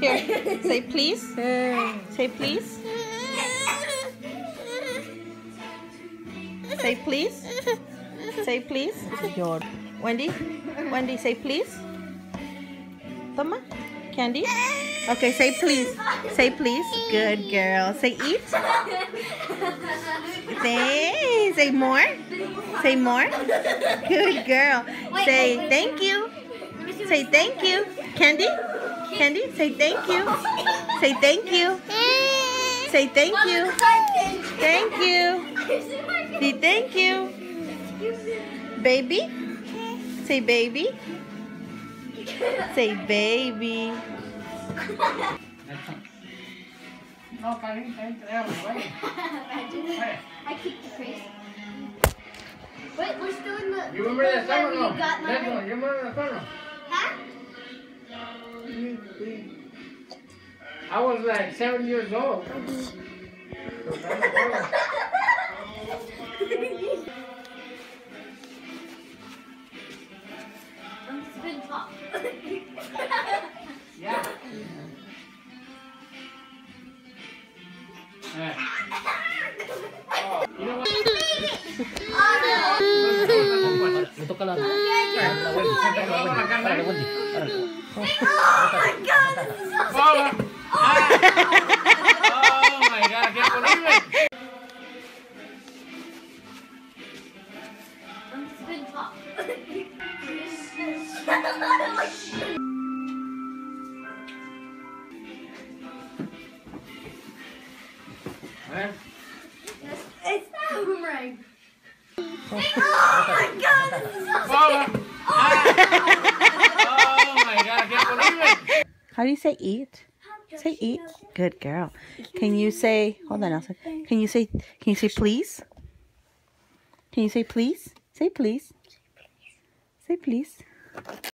Here, say please. Say please. Say please. Say please. Your Wendy. Wendy, say please. Toma. Candy. Okay, say please. Say please. Good girl. Say eat. Say. Say more. Say more. Good girl. Say thank you. Say thank you. Candy. Candy. Say thank you. Say thank you. Say thank you. Thank you. Say thank you. Baby. Say baby. Say baby. No, Karin, entremos, güey. I kicked the crazy. Wait, we're still in the. You remember that summer? we No. That one, you remember that summer? I was like seven years old. I'm spin top. Yeah. Eh. You know what? Ito ka lang. Oh Para kay Wendy. Para. my god, this is so Oh, my God, I can't believe it. I'm spin top. It's not boomerang. Oh my god, this is so Oh, my God. How do you say eat? Say eat. Good girl. Can you say hold on, Elsa. Can you say can you say please? Can you say please? Say please. Say please.